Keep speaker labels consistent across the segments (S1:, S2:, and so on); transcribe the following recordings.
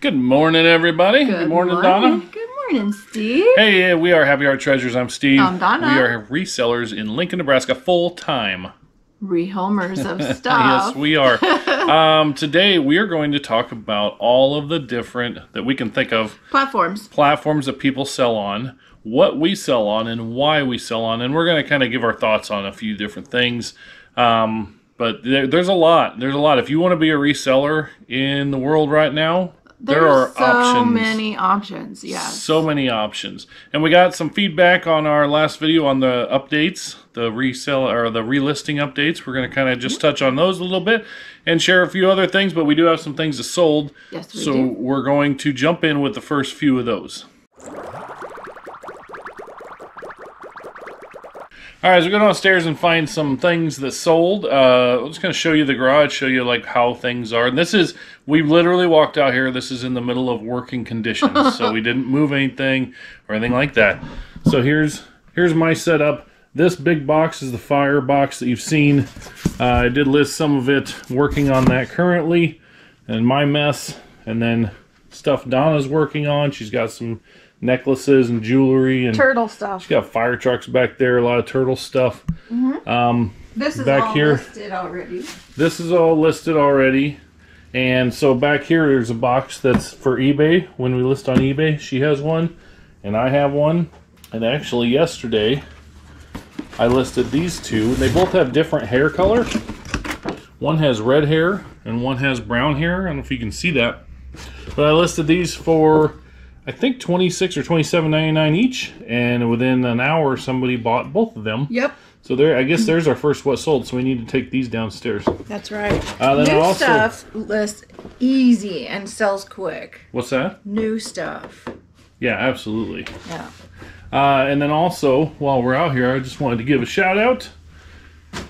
S1: Good morning, everybody. Good, morning, Donna.
S2: Good morning, Steve.
S1: Hey, we are Happy Heart Treasures. I'm Steve.
S2: I'm Donna.
S1: We are resellers in Lincoln, Nebraska, full time.
S2: Rehomers of stuff.
S1: yes, we are. um, today, we are going to talk about all of the different that we can think of
S2: Platforms.
S1: platforms that people sell on, what we sell on, and why we sell on. And we're going to kind of give our thoughts on a few different things. Um, but there, there's a lot. There's a lot. If you want to be a reseller in the world right now, there are
S2: so
S1: options.
S2: many options. Yes.
S1: So many options. And we got some feedback on our last video on the updates, the resell or the relisting updates. We're going to kind of just touch on those a little bit and share a few other things, but we do have some things that sold.
S2: Yes, we
S1: so
S2: do.
S1: we're going to jump in with the first few of those. All right, so we go downstairs and find some things that sold. Uh, I'm just going to show you the garage, show you like how things are. And this is, we literally walked out here. This is in the middle of working conditions, so we didn't move anything or anything like that. So here's here's my setup. This big box is the fire box that you've seen. Uh, I did list some of it, working on that currently, and my mess, and then stuff Donna's working on. She's got some necklaces and jewelry and
S2: Turtle stuff.
S1: She's got fire trucks back there, a lot of turtle stuff. Mm-hmm.
S2: Um, this is
S1: back
S2: all
S1: here.
S2: listed already.
S1: This is all listed already. And so back here, there's a box that's for eBay. When we list on eBay, she has one, and I have one. And actually, yesterday, I listed these two. They both have different hair color. One has red hair, and one has brown hair. I don't know if you can see that. But I listed these for, I think, 26 or 27.99 each. And within an hour, somebody bought both of them.
S2: Yep.
S1: So there, I guess there's our first what sold. So we need to take these downstairs.
S2: That's right.
S1: Uh, then
S2: New
S1: also-
S2: stuff lists easy and sells quick.
S1: What's that?
S2: New stuff.
S1: Yeah, absolutely.
S2: Yeah.
S1: Uh, and then also, while we're out here, I just wanted to give a shout out.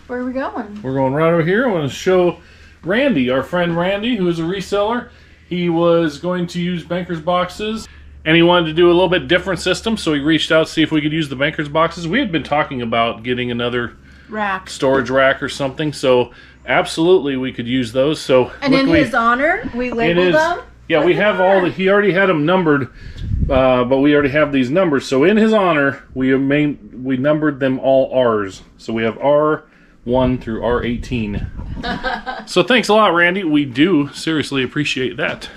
S2: Where are we going?
S1: We're going right over here. I want to show Randy, our friend Randy, who is a reseller. He was going to use Banker's boxes, and he wanted to do a little bit different system, so he reached out to see if we could use the Banker's boxes. We had been talking about getting another
S2: Rack.
S1: storage rack or something, so absolutely we could use those. So
S2: And in
S1: luckily-
S2: his honor, we labeled
S1: is.
S2: them.
S1: Yeah, we have all the. He already had them numbered, uh, but we already have these numbers. So in his honor, we main, we numbered them all R's. So we have R one through R eighteen. so thanks a lot, Randy. We do seriously appreciate that.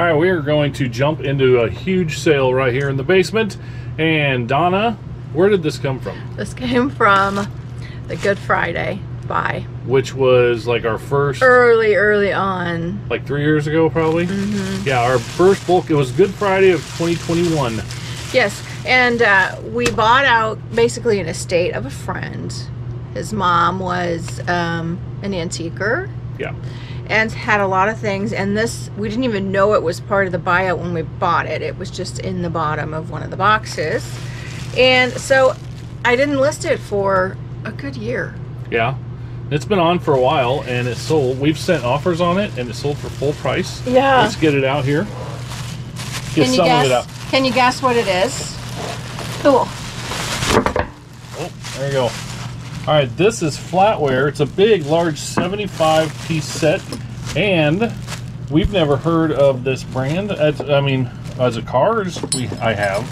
S1: All right, we are going to jump into a huge sale right here in the basement. And Donna, where did this come from?
S2: This came from the Good Friday buy.
S1: Which was like our first.
S2: Early, early on.
S1: like three years ago, probably.
S2: Mm-hmm.
S1: Yeah, our first bulk. It was Good Friday of 2021.
S2: Yes, and uh, we bought out basically an estate of a friend. His mom was um, an antiquer
S1: Yeah,
S2: and had a lot of things. And this, we didn't even know it was part of the buyout when we bought it. It was just in the bottom of one of the boxes. And so I didn't list it for a good year.
S1: yeah. It's been on for a while, and it sold. We've sent offers on it, and it sold for full price.
S2: Yeah.
S1: Let's get it out here. Get
S2: Can you
S1: some
S2: guess?
S1: of it out.
S2: Can you guess what it is? Cool.
S1: Oh, there you go. All right, this is flatware. It's a big, large 75 piece set, and we've never heard of this brand. I mean, as a cars, we I have,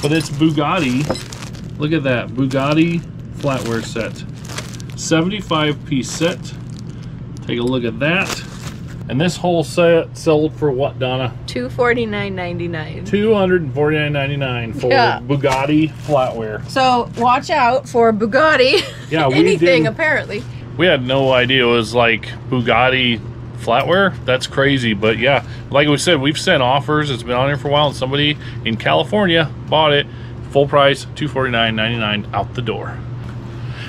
S1: but it's Bugatti. Look at that Bugatti flatware set, 75 piece set. Take a look at that. And this whole set sold for what, Donna?
S2: Two forty nine ninety nine.
S1: Two hundred and forty nine ninety nine for
S2: Yeah.
S1: Bugatti flatware.
S2: So watch out for Bugatti.
S1: Yeah, we
S2: Anything apparently.
S1: We had no idea it was like Bugatti flatware. That's crazy. But yeah, like we said, we've sent offers. It's been on here for a while, and somebody in California bought it full price, two forty nine ninety nine out the door.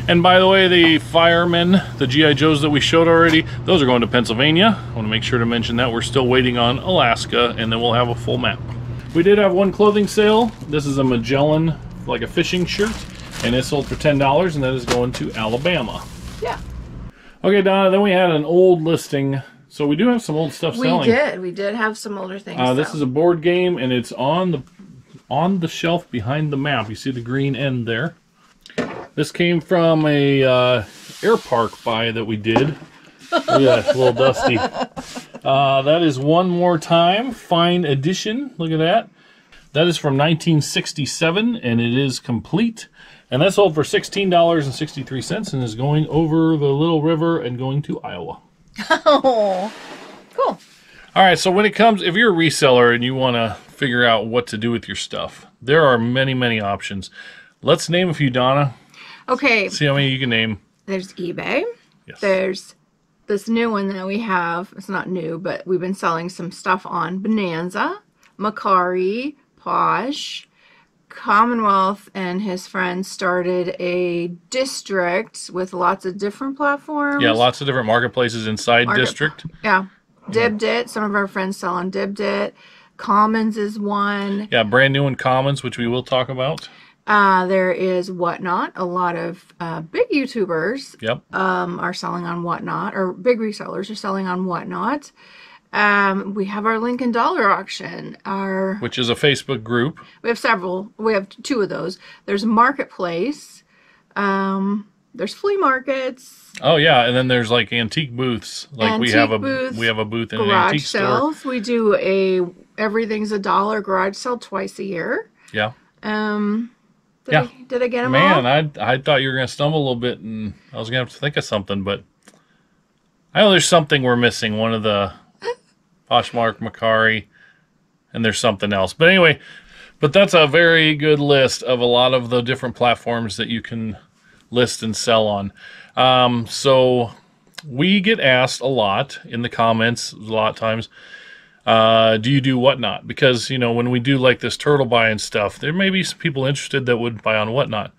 S1: And by the way, the firemen, the GI Joes that we showed already, those are going to Pennsylvania. I want to make sure to mention that we're still waiting on Alaska, and then we'll have a full map. We did have one clothing sale. This is a Magellan, like a fishing shirt, and it sold for ten dollars, and that is going to Alabama.
S2: Yeah.
S1: Okay, Donna. Then we had an old listing. So we do have some old stuff
S2: We
S1: selling.
S2: We did. We did have some older things.
S1: Uh, this is a board game, and it's on the on the shelf behind the map. You see the green end there. This came from a uh, air park buy that we did. At it's a little dusty. Uh, that is one more time. Fine edition. Look at that. That is from 1967, and it is complete. And that sold for $16.63 and is going over the Little River and going to Iowa.
S2: Oh, cool.
S1: All right, so when it comes, if you're a reseller and you want to figure out what to do with your stuff, there are many, many options. Let's name a few, Donna.
S2: Okay,
S1: See how many you can name.
S2: there's eBay.
S1: Yes.
S2: There's this new one that we have. It's not new, but we've been selling some stuff on Bonanza, Mercari, Posh, Commonwealth, and his friends started a district with lots of different platforms.
S1: yeah, lots of different marketplaces inside
S2: Market-
S1: district.
S2: Yeah. Dibbit. Some of our friends sell on Dibbit. Commons is one.
S1: Yeah, brand new in Commons, which we will talk about.
S2: Uh, there is Whatnot. A lot of uh, big YouTubers
S1: Yep.
S2: um, are selling on Whatnot, or big resellers are selling on Whatnot. Um, we have our Lincoln Dollar auction. Our
S1: which is a Facebook group.
S2: we have several. We have two of those. There's Marketplace. Um, there's flea markets,
S1: Oh yeah, and then there's like antique booths. Like we have a
S2: Antique booths,
S1: we have a booth in an antique store.
S2: sales. We do a everything's a dollar garage sale twice a year.
S1: Yeah.
S2: Um, did,
S1: Yeah.
S2: I, did I get them
S1: Man,
S2: all?
S1: I I thought you were gonna stumble a little bit, and I was gonna have to think of something, but I know there's something we're missing. One of the Poshmark, Mercari, and there's something else. But anyway, but that's a very good list of a lot of the different platforms that you can list and sell on. Um, so we get asked a lot in the comments a lot of times. Uh, do you do whatnot? Because you know when we do like this turtle buy and stuff, there may be some people interested that would buy on whatnot.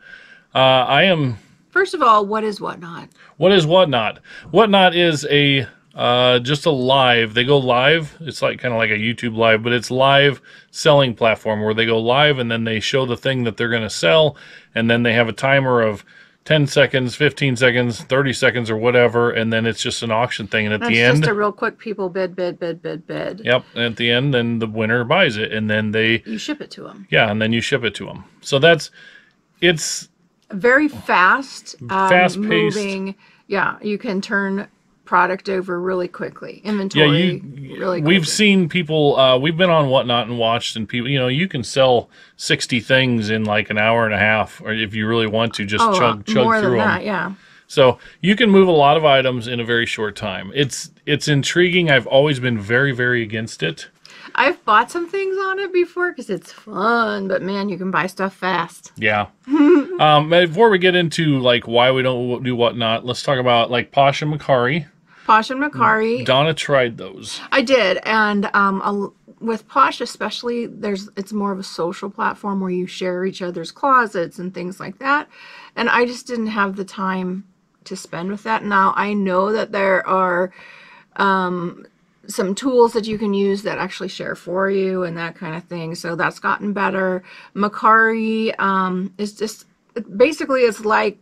S1: Uh, I am.
S2: First of all, what is Whatnot?
S1: What is whatnot? Whatnot is a uh, just a live. They go live. It's like kind of like a YouTube live, but it's live selling platform where they go live and then they show the thing that they're going to sell, and then they have a timer of. 10 seconds, 15 seconds, 30 seconds, or whatever, and then it's just an auction thing. And at the end,
S2: just a real quick people bid, bid, bid, bid, bid.
S1: Yep. And at the end, then the winner buys it, and then they,
S2: You ship it to them.
S1: yeah, and then you ship it to them. So that's, it's
S2: Very fast, um,
S1: Fast-paced.
S2: moving. Yeah, you can turn product over really quickly. Inventory. yeah.
S1: You,
S2: really.
S1: we've
S2: quickly.
S1: seen people. Uh, we've been on whatnot and watched, and people, you know, you can sell sixty things in like an hour and a half, or if you really want to, just
S2: oh,
S1: chug
S2: uh,
S1: chug
S2: more
S1: through
S2: than
S1: them.
S2: that. Yeah.
S1: So you can move a lot of items in a very short time. It's it's intriguing. I've always been very very against it.
S2: I've bought some things on it before because it's fun, but man, you can buy stuff fast.
S1: Yeah. um, before we get into like why we don't do whatnot, let's talk about like Posh and Mercari.
S2: Posh and Mercari,
S1: Donna tried those.
S2: I did, and um, a, with Posh especially, there's it's more of a social platform where you share each other's closets and things like that, and I just didn't have the time to spend with that. Now I know that there are um, some tools that you can use that actually share for you and that kind of thing. So that's gotten better. Mercari um, is just basically it's like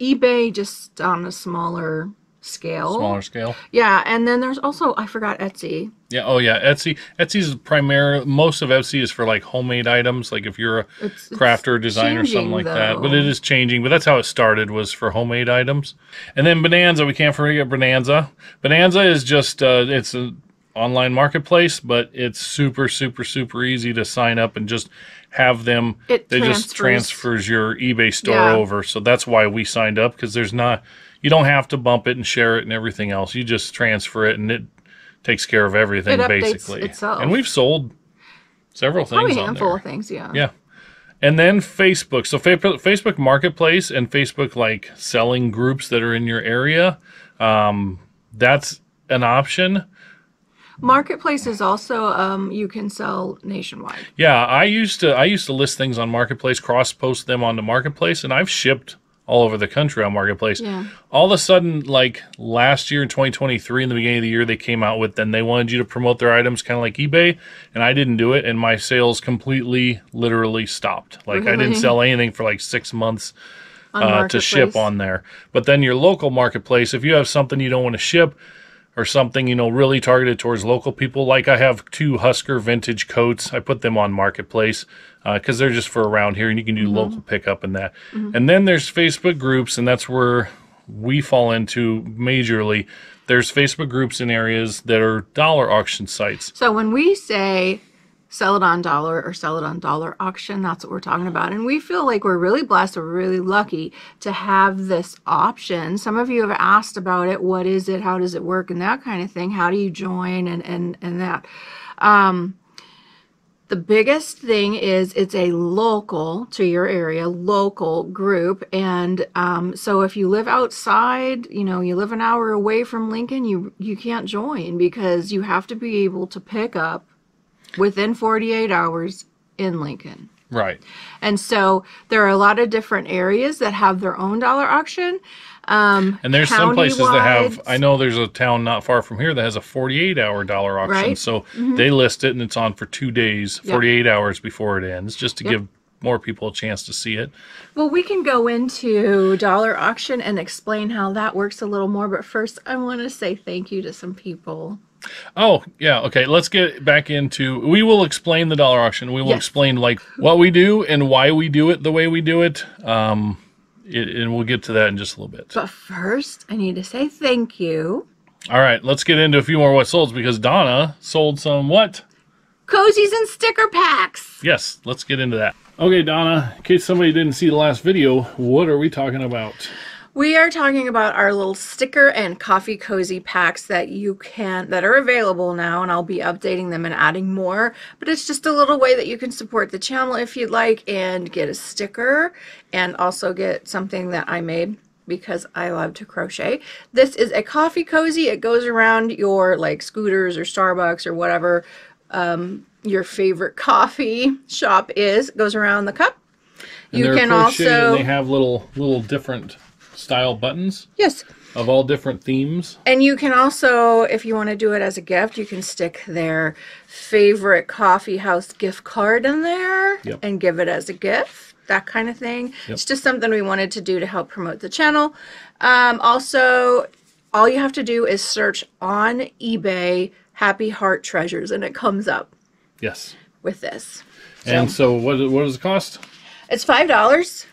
S2: eBay just on a smaller scale.
S1: Smaller scale.
S2: Yeah, and then there's also I forgot Etsy.
S1: Yeah. Oh, yeah. Etsy. Etsy's primary. Most of Etsy is for like homemade items. Like if you're a
S2: It's, it's
S1: crafter, designer, something like that. But it is changing. But that's how it started. Was for homemade items. And then Bonanza. We can't forget Bonanza. Bonanza is just. Uh, it's an online marketplace, but it's super, super, super easy to sign up and just have them.
S2: It
S1: they just
S2: transfers-
S1: transfers your eBay store
S2: Yeah.
S1: over. So that's why we signed up because there's not. You don't have to bump it and share it and everything else. You just transfer it and it takes care of everything basically.
S2: itself.
S1: And we've sold several things
S2: Probably a handful of things, yeah.
S1: Yeah. And then Facebook. So Fa- Facebook Marketplace and Facebook like selling groups that are in your area. Um, that's an option.
S2: Marketplace is also um, you can sell nationwide.
S1: Yeah, I used to I used to list things on Marketplace, cross post them onto Marketplace, and I've shipped all over the country on Marketplace.
S2: Yeah.
S1: All of a sudden, like last year in 2023, in the beginning of the year, they came out with then they wanted you to promote their items kind of like eBay, and I didn't do it, and my sales completely, literally stopped. Like I didn't sell anything for like six months uh, to ship on there. But then your local marketplace, if you have something you don't want to ship or something, you know, really targeted towards local people, like I have two Husker vintage coats, I put them on marketplace because they're just for around here and you can do
S2: Mm-hmm.
S1: local pickup and that. And then there's Facebook groups, and that's where we fall into majorly. There's Facebook groups in areas that are dollar auction sites.
S2: So when we say sell it on dollar or sell it on dollar auction, that's what we're talking about. And we feel like we're really blessed, we're really lucky to have this option. Some of you have asked about it. What is it? How does it work? And that kind of thing. How do you join and and and that. Um, the biggest thing is it's a local to your area, local group. And um, so if you live outside, you know, you live an hour away from Lincoln, you, you can't join because you have to be able to pick up within 48 hours in Lincoln.
S1: Right.
S2: And so there are a lot of different areas that have their own dollar auction. Um,
S1: And there's some places that have. I know there's a town not far from here that has a 48 hour dollar auction.
S2: Right.
S1: So they list it and it's on for two days,
S2: Yep.
S1: 48 hours before it ends, just to
S2: Yep.
S1: give more people a chance to see it.
S2: Well, we can go into dollar auction and explain how that works a little more. But first, I want to say thank you to some people.
S1: Oh, yeah. Okay. Let's get back into. We will explain the dollar auction. We will
S2: Yes.
S1: explain like what we do and why we do it the way we do it. Um, it, and we'll get to that in just a little bit.
S2: But first, I need to say thank you.
S1: All right. Let's get into a few more what solds because Donna sold some what?
S2: Cozies and sticker packs.
S1: Yes. Let's get into that. Okay, Donna. In case somebody didn't see the last video, what are we talking about?
S2: We are talking about our little sticker and coffee cozy packs that you can that are available now and I'll be updating them and adding more, but it's just a little way that you can support the channel if you'd like and get a sticker and also get something that I made because I love to crochet. This is a coffee cozy. It goes around your like Scooter's or Starbucks or whatever um, your favorite coffee shop is. It goes around the cup.
S1: And
S2: you can also
S1: And they have little little different style buttons
S2: yes.
S1: of all different themes.
S2: And you can also, if you want to do it as a gift, you can stick their favorite coffee house gift card in there
S1: Yep.
S2: and give it as a gift, that kind of thing. It's just something we wanted to do to help promote the channel. Um, also, all you have to do is search on eBay Happy Heart Treasures and it comes up
S1: Yes.
S2: with this.
S1: And so, what what does it cost?
S2: It's $5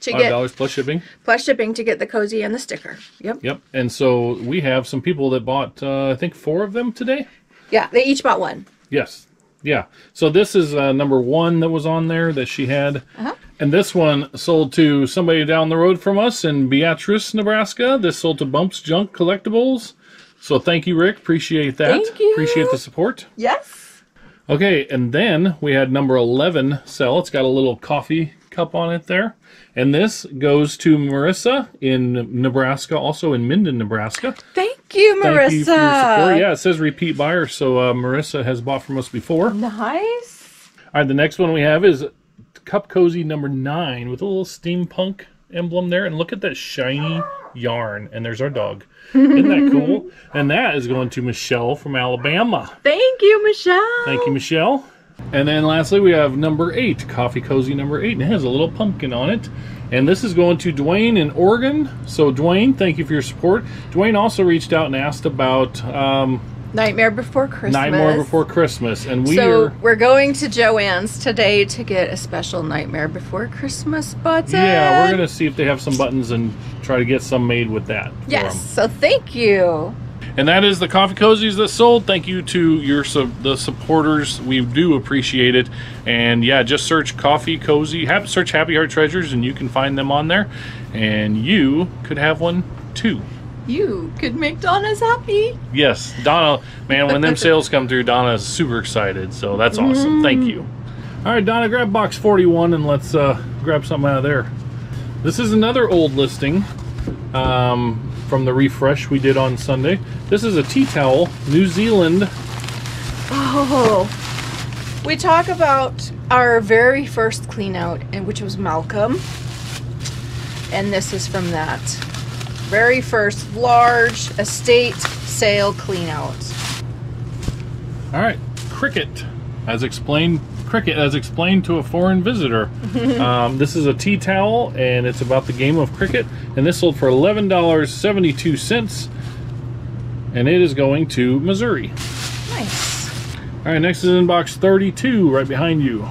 S2: to get
S1: dollars plus shipping.
S2: plus shipping to get the cozy and the sticker. Yep.
S1: Yep. And so we have some people that bought, uh, I think, four of them today.
S2: Yeah, they each bought one.
S1: Yes. Yeah. So this is uh, number one that was on there that she had.
S2: Uh-huh.
S1: And this one sold to somebody down the road from us in Beatrice, Nebraska. This sold to Bumps Junk Collectibles. So thank you, Rick. Appreciate that.
S2: Thank you.
S1: Appreciate the support.
S2: Yes.
S1: Okay, and then we had number 11 sell. It's got a little coffee cup on it there. And this goes to Marissa in Nebraska, also in Minden, Nebraska.
S2: Thank you, Marissa.
S1: Thank you for your support. Yeah, it says repeat buyer, so uh, Marissa has bought from us before.
S2: Nice.
S1: All right, the next one we have is Cup Cozy number nine with a little steampunk emblem there. And look at that shiny yarn. And there's our dog. Isn't that cool? And that is going to Michelle from Alabama.
S2: Thank you, Michelle.
S1: Thank you, Michelle. And then lastly, we have number eight, Coffee Cozy number eight, and it has a little pumpkin on it. And this is going to Dwayne in Oregon. So, Dwayne, thank you for your support. Dwayne also reached out and asked about um,
S2: Nightmare Before Christmas.
S1: Nightmare Before Christmas, and we
S2: so
S1: are
S2: we're going to Joann's today to get a special Nightmare Before Christmas button.
S1: yeah, we're gonna see if they have some buttons and try to get some made with that.
S2: Yes. So thank you.
S1: And that is the coffee cozies that sold. Thank you to your the supporters. We do appreciate it. And yeah, just search coffee cozy. Have search Happy Heart Treasures, and you can find them on there. And you could have one too.
S2: You could make Donna's happy.
S1: Yes, Donna. Man, when them sales come through, Donna is super excited. So that's awesome. Thank you. All right, Donna, grab box forty-one and let's uh, grab something out of there. This is another old listing um, from the refresh we did on Sunday. This is a tea towel, New Zealand
S2: Oh. We talk about our very first clean out, and which was Malcolm. And this is from that very first large estate sale clean out.
S1: All right, cricket, as explained. Cricket, as explained to a foreign visitor. um, this is a tea towel, and it's about the game of cricket. And this sold for eleven dollars seventy-two cents, and it is going to Missouri.
S2: Nice.
S1: All right, next is in box thirty-two, right behind you.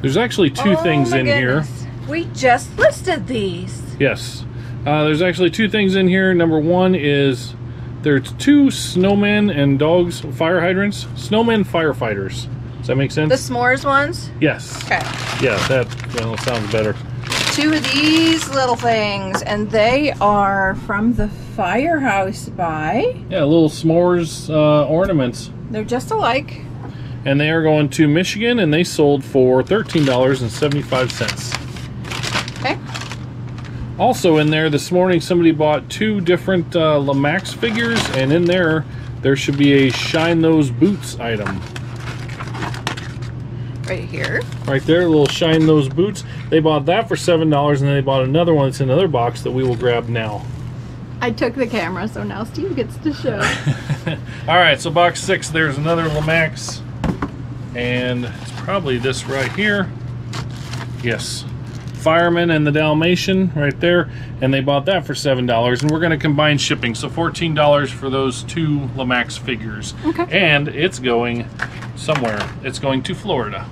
S1: There's actually two
S2: Oh
S1: things in here.
S2: We just listed these.
S1: Yes. Uh, there's actually two things in here. Number one is there's two snowmen and dogs fire hydrants. Snowmen firefighters. Does that make sense?
S2: The s'mores ones.
S1: yes.
S2: Okay.
S1: Yeah, that well, sounds better.
S2: Two of these little things, and they are from the firehouse by.
S1: Yeah, little s'mores uh, ornaments.
S2: They're just alike.
S1: And they are going to Michigan and they sold for $13.75.
S2: Okay.
S1: Also in there this morning, somebody bought two different uh, Lemax figures, and in there, there should be a Shine Those Boots item.
S2: Right here.
S1: Right there, a little Shine Those Boots. They bought that for $7, and then they bought another one that's in another box that we will grab now.
S3: I took the camera, so now Steve gets to show.
S1: All right, so box six, there's another Lemax, and it's probably this right here. Yes, Fireman and the Dalmatian right there, and they bought that for seven dollars, and we're going to combine shipping, so fourteen dollars for those two Lemax figures.
S3: Okay.
S1: And it's going somewhere. It's going to Florida.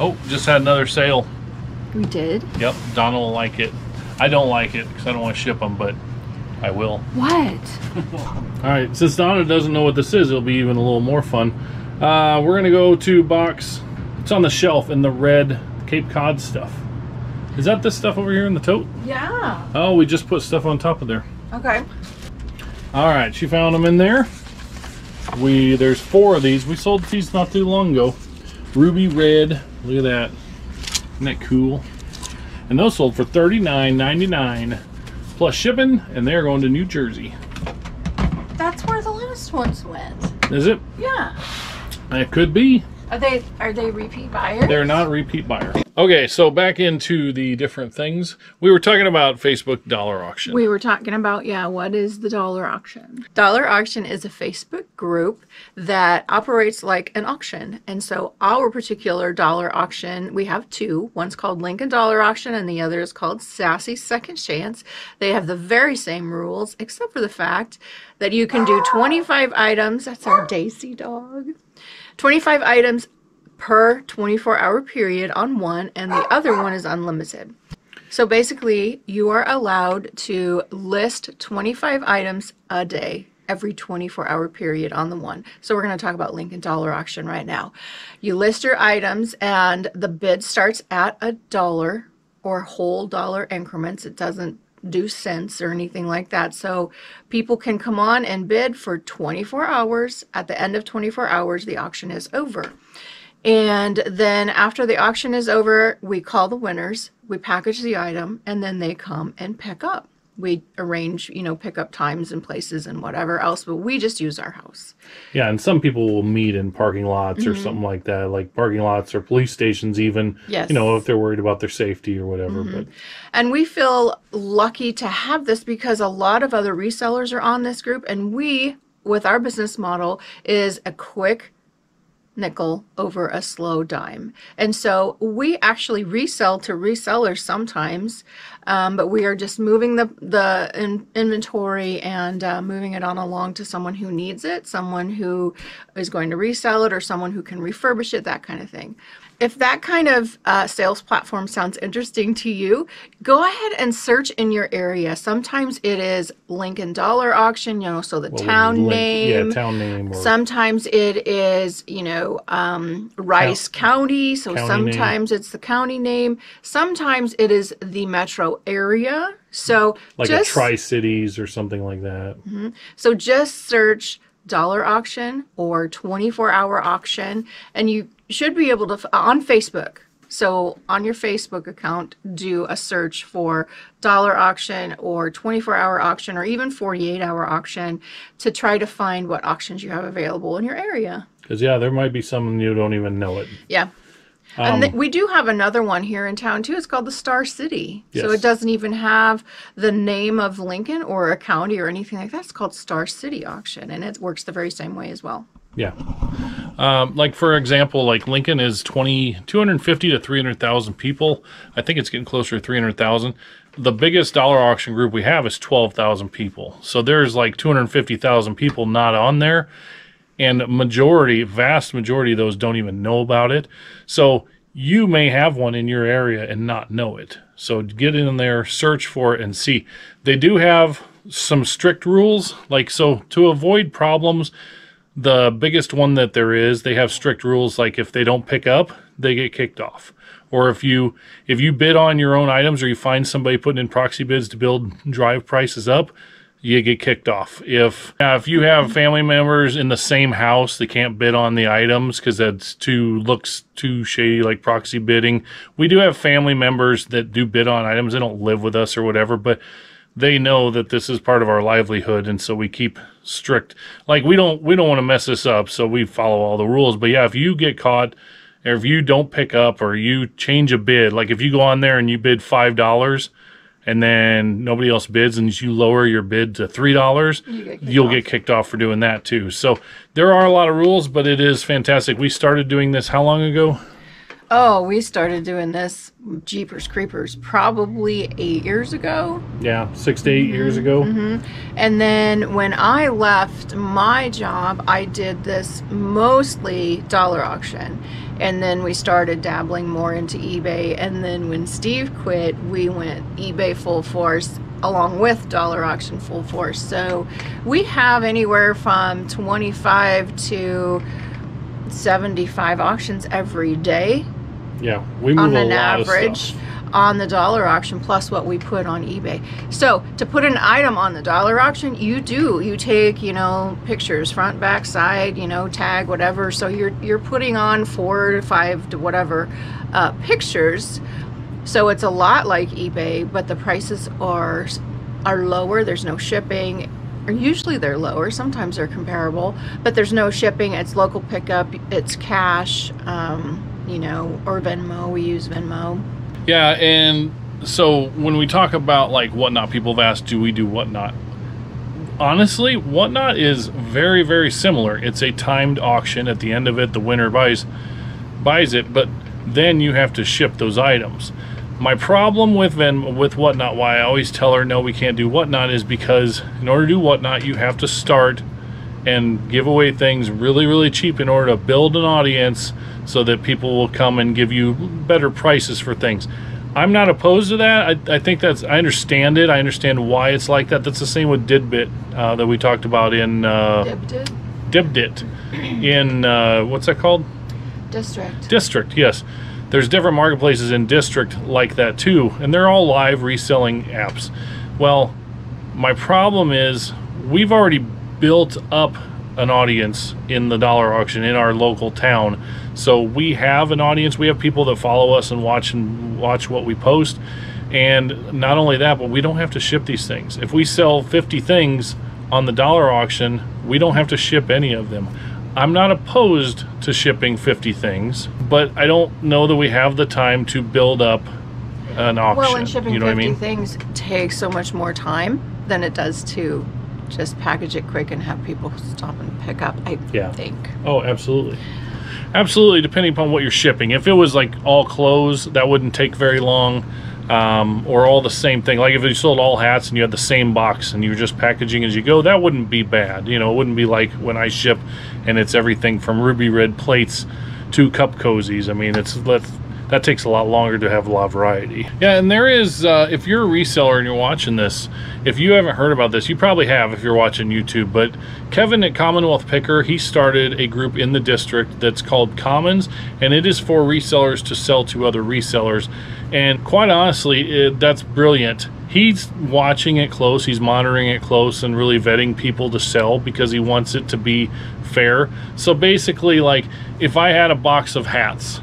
S1: Oh, just had another sale.
S3: we did?
S1: Yep, Donna will like it. I don't like it because I don't want to ship them, but I will.
S3: What?
S1: All right, since Donna doesn't know what this is, it'll be even a little more fun. Uh, we're gonna go to box. It's on the shelf in the red Cape Cod stuff. Is that this stuff over here in the tote?
S2: Yeah.
S1: Oh, we just put stuff on top of there.
S2: Okay.
S1: All right, she found them in there. We there's four of these. We sold these not too long ago. Ruby red. Look at that. Isn't that cool? And those sold for $39.99 plus shipping, and they're going to New Jersey.
S2: That's where the last ones went.
S1: Is it?
S2: Yeah.
S1: It could be.
S2: Are they are they repeat buyers?
S1: They're not repeat buyers. Okay, so back into the different things. We were talking about Facebook dollar auction.
S3: We were talking about, yeah, what is the dollar auction?
S2: Dollar Auction is a Facebook group that operates like an auction. And so our particular dollar auction, we have two. One's called Lincoln Dollar Auction and the other is called Sassy Second Chance. They have the very same rules, except for the fact that you can do 25 items. That's our Daisy dog. 25 items per 24 hour period on one, and the other one is unlimited. So basically, you are allowed to list 25 items a day every 24 hour period on the one. So we're going to talk about Lincoln Dollar Auction right now. You list your items and the bid starts at a dollar or whole dollar increments. It doesn't do cents or anything like that. So people can come on and bid for 24 hours. At the end of 24 hours, the auction is over. And then after the auction is over, we call the winners, we package the item, and then they come and pick up. We arrange, you know, pickup times and places and whatever else, but we just use our house.
S1: yeah, and some people will meet in parking lots or mm-hmm. something like that, like parking lots or police stations, even.
S2: Yes.
S1: You know, if they're worried about their safety or whatever. Mm-hmm. But
S2: And we feel lucky to have this because a lot of other resellers are on this group, and we, with our business model, is a quick nickel over a slow dime. And so we actually resell to resellers sometimes, um, but we are just moving the, the in, inventory and uh, moving it on along to someone who needs it, someone who is going to resell it, or someone who can refurbish it, that kind of thing. If that kind of uh, sales platform sounds interesting to you, go ahead and search in your area. Sometimes it is Lincoln Dollar Auction, you know, so the
S1: what
S2: town
S1: link-
S2: name.
S1: Yeah, town name. Or,
S2: Sometimes it is, you know, um, Rice County. So
S1: County
S2: sometimes it's the county name. Sometimes it is the metro area. So
S1: like
S2: just
S1: a Tri Cities or something like that.
S2: so just search dollar auction or 24 hour auction, and you should be able to on Facebook. So on your Facebook account, do a search for dollar auction or 24 hour auction or even 48 hour auction to try to find what auctions you have available in your area.
S1: Because, yeah, there might be some you don't even know it.
S2: Yeah.
S1: Um,
S2: and th- we do have another one here in town too. It's called the Star City.
S1: Yes.
S2: So it doesn't even have the name of Lincoln or a county or anything like that. It's called Star City Auction and it works the very same way as well.
S1: Yeah. Um, like for example, like Lincoln is 20, 250 to 300,000 people. I think it's getting closer to 300,000. The biggest dollar auction group we have is 12,000 people. So there's like 250,000 people not on there. And majority, vast majority of those don't even know about it. So you may have one in your area and not know it. So get in there, search for it, and see. They do have some strict rules. Like, so to avoid problems, the biggest one that there is, they have strict rules. Like, if they don't pick up, they get kicked off. Or if you if you bid on your own items, or you find somebody putting in proxy bids to build drive prices up, you get kicked off. If if you have family members in the same house, they can't bid on the items because that's too looks too shady, like proxy bidding. We do have family members that do bid on items. They don't live with us or whatever, but they know that this is part of our livelihood, and so we keep strict. Like we don't we don't want to mess this up, so we follow all the rules. But yeah, if you get caught. Or if you don't pick up or you change a bid, like if you go on there and you bid five dollars, and then nobody else bids and you lower your bid to three dollars
S3: you
S1: you'll
S3: off.
S1: get kicked off for doing that too so there are a lot of rules but it is fantastic we started doing this how long ago
S2: Oh, we started doing this Jeepers Creepers probably eight years ago.
S1: yeah six to 8 years mm-hmm, ago mm-hmm.
S2: And then when I left my job, I did this mostly dollar auction. And then we started dabbling more into eBay. And then when Steve quit, we went eBay full force along with dollar auction full force. So we have anywhere from 25 to 75 auctions every day
S1: yeah we move
S2: on an average on the dollar auction plus what we put on eBay. So to put an item on the dollar auction, you do you take you know pictures front, back, side, you know tag whatever. So you're you're putting on four to five to whatever uh, pictures. So it's a lot like eBay, but the prices are are lower. There's no shipping. Usually they're lower. Sometimes they're comparable, but there's no shipping. It's local pickup. It's cash. Um, you know, or Venmo. We use Venmo.
S1: yeah and so when we talk about like whatnot people have asked do we do whatnot honestly whatnot is very very similar it's a timed auction at the end of it the winner buys buys it, but then you have to ship those items. My problem with Venmo, with whatnot, why I always tell her no, we can't do whatnot, is because in order to do whatnot, you have to start and give away things really, really cheap in order to build an audience so that people will come and give you better prices for things. I'm not opposed to that. I, I think that's I understand it. I understand why it's like that. That's the same with Didbit uh, that we talked about in uh,
S2: Dib did
S1: Dibbit in uh, what's that called?
S2: district.
S1: District, yes. There's different marketplaces in District like that too, and they're all live reselling apps. Well, my problem is we've already built up an audience in the dollar auction in our local town. So we have an audience, we have people that follow us and watch and watch what we post. And not only that, but we don't have to ship these things. If we sell 50 things on the dollar auction, we don't have to ship any of them. I'm not opposed to shipping 50 things, but I don't know that we have the time to build up an auction.
S2: Well, and shipping
S1: you know
S2: 50
S1: I mean?
S2: things takes so much more time than it does to just package it quick and have people stop and pick up. I
S1: Yeah.
S2: think.
S1: Oh, absolutely. Absolutely, depending upon what you're shipping. If it was like all clothes, that wouldn't take very long. Um, or all the same thing. Like if you sold all hats and you had the same box and you were just packaging as you go, that wouldn't be bad. You know, it wouldn't be like when I ship and it's everything from ruby red plates to cup cozies. I mean, it's that that takes a lot longer to have a lot of variety. Yeah, and there is uh, if you're a reseller and you're watching this, if you haven't heard about this, you probably have if you're watching YouTube. But Kevin at Commonwealth Picker, he started a group in the district that's called Commons, and it is for resellers to sell to other resellers. And quite honestly, it, that's brilliant. He's watching it close, he's monitoring it close, and really vetting people to sell because he wants it to be fair. So basically, like if I had a box of hats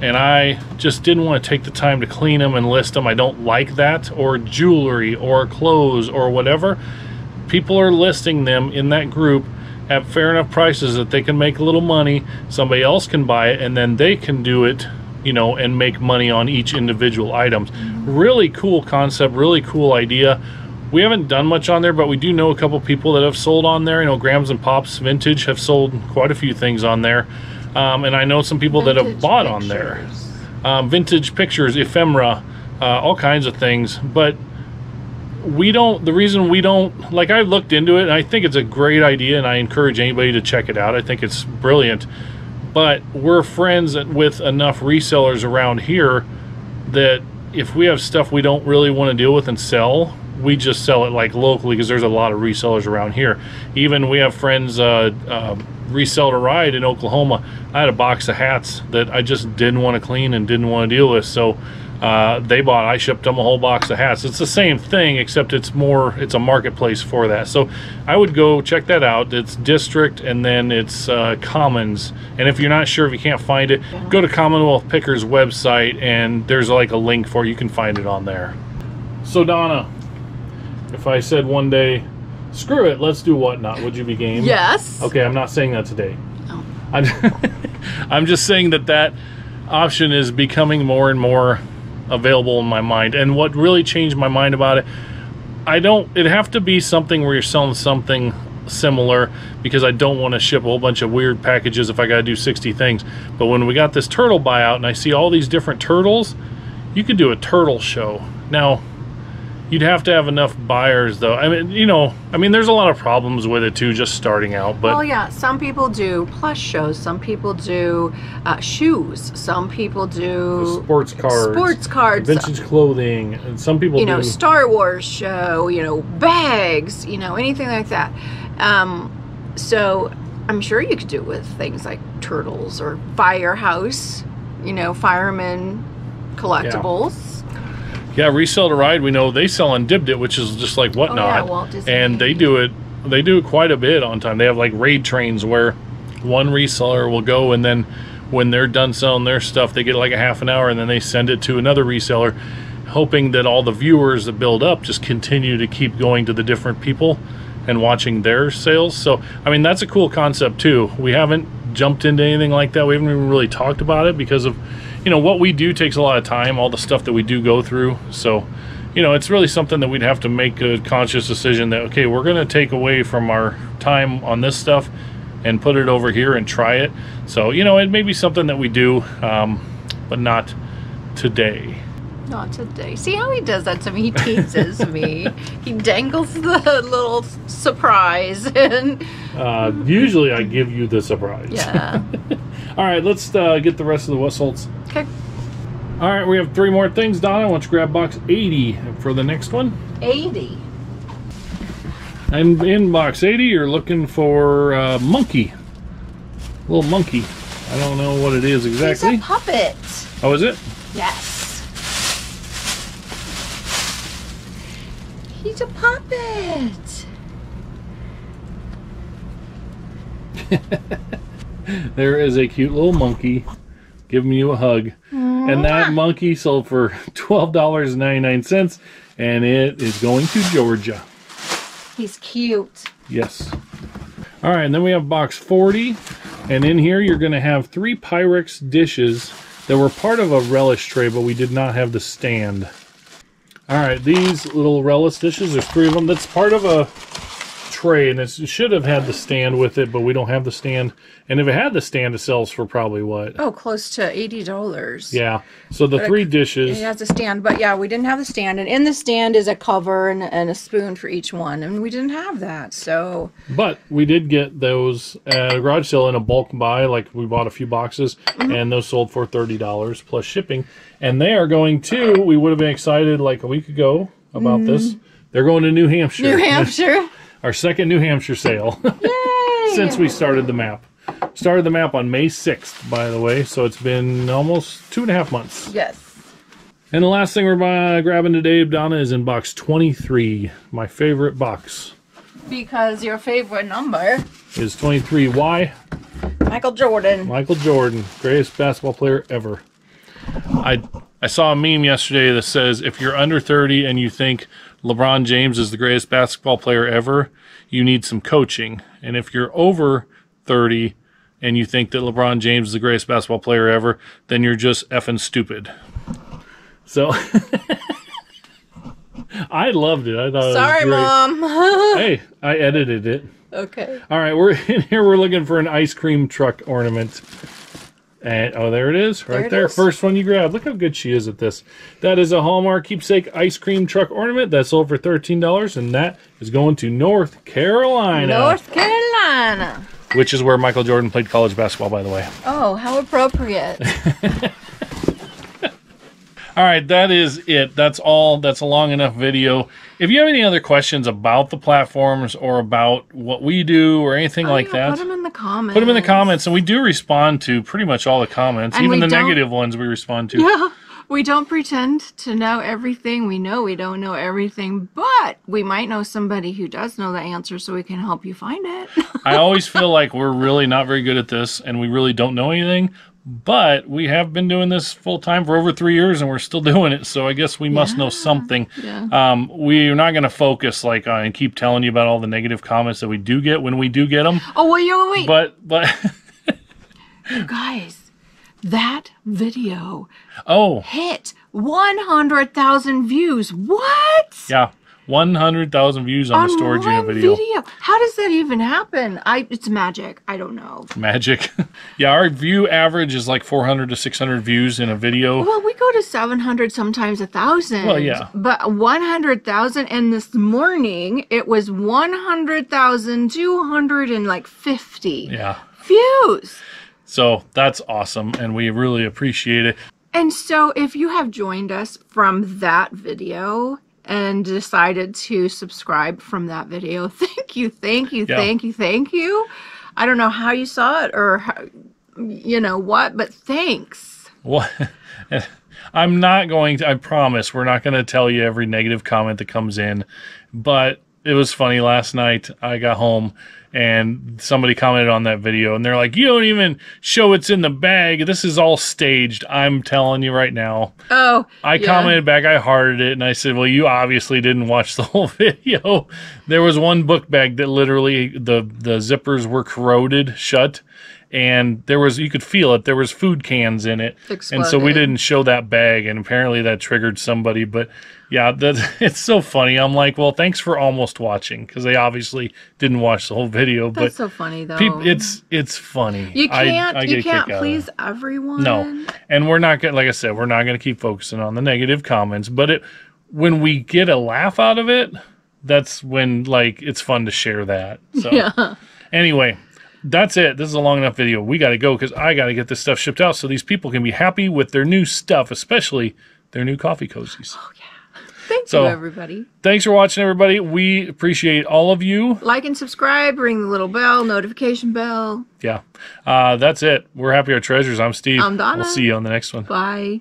S1: and I just didn't want to take the time to clean them and list them. I don't like that, or jewelry, or clothes, or whatever. People are listing them in that group at fair enough prices that they can make a little money. Somebody else can buy it, and then they can do it, you know, and make money on each individual items. Mm-hmm. Really cool concept, really cool idea. We haven't done much on there, but we do know a couple people that have sold on there. You know, Grams and Pops Vintage have sold quite a few things on there. Um, and I know some people that have
S2: Vintage
S1: bought on there um, vintage pictures, ephemera, uh, all kinds of things. But we don't. The reason we don't like I looked into it, and I think it's a great idea, and I encourage anybody to check it out. I think it's brilliant. but we're friends with enough resellers around here that if we have stuff we don't really want to deal with and sell, we just sell it like locally because there's a lot of resellers around here. Even we have friends uh, uh, resell to ride in Oklahoma. I had a box of hats that I just didn't want to clean and didn't want to deal with, so uh, they bought. I shipped them a whole box of hats. It's the same thing, except it's more. It's a marketplace for that. So I would go check that out. It's District, and then it's uh, Commons. And if you're not sure if you can't find it, go to Commonwealth Pickers website, and there's like a link for it. you can find it on there. So Donna, if I said one day, screw it, let's do whatnot, would you be game?
S2: Yes.
S1: Okay, I'm not saying that today.
S2: Oh.
S1: I'm, I'm just saying that that option is becoming more and more available in my mind. And what really changed my mind about it, I don't, it'd have to be something where you're selling something similar because I don't want to ship a whole bunch of weird packages if I got to do 60 things. But when we got this turtle buyout and I see all these different turtles, you could do a turtle show. Now, You'd have to have enough buyers, though. I mean, you know, I mean, there's a lot of problems with it too, just starting out. But
S2: well, yeah, some people do plush shows. Some people do uh, shoes. Some people do
S1: sports cards,
S2: sports cards,
S1: vintage clothing, and some people
S2: you know
S1: do
S2: Star Wars show. You know, bags. You know, anything like that. Um, so I'm sure you could do it with things like turtles or firehouse. You know, fireman collectibles.
S1: Yeah, resell to ride. We know they sell on Dibbit, which is just like oh, whatnot,
S2: Walt Disney.
S1: and they do it. They do it quite a bit on time. They have like raid trains where one reseller will go, and then when they're done selling their stuff, they get like a half an hour, and then they send it to another reseller, hoping that all the viewers that build up just continue to keep going to the different people and watching their sales. So, I mean, that's a cool concept too. We haven't jumped into anything like that. We haven't even really talked about it because of you know what we do takes a lot of time all the stuff that we do go through so you know it's really something that we'd have to make a conscious decision that okay we're going to take away from our time on this stuff and put it over here and try it so you know it may be something that we do um, but not today
S2: Not today. See how he does that to me? He teases me. He dangles the little surprise, and
S1: uh, usually i give you the surprise
S2: yeah.
S1: all right let's uh, get the rest of the whistles. All right we have three more things donna why don't you grab box 80 for the next one
S2: Eighty.
S1: And in box 80, you're looking for uh, monkey. Little monkey. I don't know what it is exactly.
S2: He's a puppet.
S1: Oh, is it?
S2: Yes. He's a puppet.
S1: There is a cute little monkey giving you a hug. And that monkey sold for $12.99, and it is going to Georgia.
S2: He's cute.
S1: Yes. All right, and then we have box 40. And in here, you're going to have three Pyrex dishes that were part of a relish tray, but we did not have the stand. All right, these little relish dishes, there's three of them. That's part of a tray, and it's, it should have had the stand with it, but we don't have the stand. And if it had the stand, it sells for probably what?
S2: Oh, close to eighty dollars.
S1: Yeah. So the three dishes.
S2: It has a stand, but yeah, we didn't have the stand, and in the stand is a cover and, and a spoon for each one, and we didn't have that. So
S1: But we did get those at a garage sale in a bulk buy. Like we bought a few boxes,
S2: Mm-hmm.
S1: and those sold for thirty dollars plus shipping. And they are going to. We would have been excited like a week ago about this. They're going to New Hampshire.
S2: Mm-hmm. New Hampshire.
S1: Our second New Hampshire sale since we started the map. Started the map on May sixth, by the way. So it's been almost two and a half months.
S2: yes.
S1: And the last thing we're uh, grabbing today, Donna, is in box twenty-three. My favorite box
S2: Because your favorite number,
S1: is twenty-three. Why?
S2: Michael Jordan.
S1: Michael Jordan, greatest basketball player ever. I I saw a meme yesterday that says if you're under 30 and you think LeBron James is the greatest basketball player ever, you need some coaching. And if you're over 30 and you think that LeBron James is the greatest basketball player ever, then you're just effing stupid. So I loved it. I thought
S2: Sorry,
S1: it was great.
S2: mom.
S1: Hey, I edited it.
S2: okay.
S1: All right, we're in here. We're looking for an ice cream truck ornament. And oh, there it is, right
S2: there.
S1: there.
S2: is.
S1: First one you grab. Look how good she is at this. That is a Hallmark keepsake ice cream truck ornament that sold for thirteen dollars, and that is going to North Carolina.
S2: North Carolina.
S1: which is where Michael Jordan played college basketball, by the way.
S2: Oh, how appropriate.
S1: All right, that is it. That's all. That's a long enough video. If you have any other questions about the platforms or about what we do or anything oh, like
S2: Oh, yeah,
S1: that,
S2: Put them in the comments.
S1: put them in the comments, and we do respond to pretty much all the comments,
S2: And
S1: even the negative ones. We respond to.
S2: Yeah. We don't pretend to know everything. We know we don't know everything, but we might know somebody who does know the answer so we can help you find it.
S1: I always feel like we're really not very good at this, and we really don't know anything. But we have been doing this full time for over three years, and we're still doing it. So I guess we must know something.
S2: yeah.
S1: Um, we're not going to focus like on and keep telling you about all the negative comments that we do get when we do get them.
S2: Oh, wait, wait, wait.
S1: But but
S2: You guys, that video
S1: oh
S2: hit 100,000 views. What?
S1: yeah, one hundred thousand views on, the storage unit video.
S2: How does that even happen? I it's magic. I don't know.
S1: Magic. yeah, our view average is like four hundred to six hundred views in a video.
S2: Well, we go to 700, sometimes a thousand.
S1: Well, yeah.
S2: But 100,000, and this morning it was 100,250
S1: Yeah.
S2: views.
S1: So that's awesome, and we really appreciate it.
S2: And so, if you have joined us from that video and decided to subscribe from that video, thank you, thank you,
S1: Yeah.
S2: thank you, thank you. I don't know how you saw it or how, you know what, but thanks.
S1: What? I'm not going to. I promise we're not going to tell you every negative comment that comes in. But it was funny last night. I got home and somebody commented on that video, and they're like, "You don't even show it's in the bag. This is all staged." I'm telling you right now.
S2: Oh,
S1: I
S2: yeah.
S1: commented back, I hearted it, and I said, "Well, you obviously didn't watch the whole video. There was one book bag that literally the the zippers were corroded shut, and there was you could feel it. There was food cans in it, and so we didn't show that bag, and apparently that triggered somebody. But yeah, that it's so funny. I'm like, well, thanks for almost watching because they obviously didn't watch the whole video,
S2: That's
S1: but.
S2: so funny though.
S1: peop- it's it's funny.
S2: you
S1: I-
S2: can't
S1: I
S2: you
S1: get a
S2: can't
S1: kick out of it.
S2: please everyone.
S1: No, and we're not going. to Like I said, we're not going to keep focusing on the negative comments. But it, when we get a laugh out of it, that's when like it's fun to share that. So
S2: Yeah.
S1: anyway, that's it. This is a long enough video. We got to go because I got to get this stuff shipped out so these people can be happy with their new stuff, especially their new coffee cozies. Oh, yeah.
S2: Thank
S1: So-
S2: you everybody.
S1: Thanks for watching, everybody. We appreciate all of you.
S2: Like and subscribe, ring the little bell, notification bell.
S1: Yeah, uh, that's it. We're Happy Heart Treasures. I'm Steve.
S2: I'm Donna.
S1: We'll see you on the next one.
S2: Bye.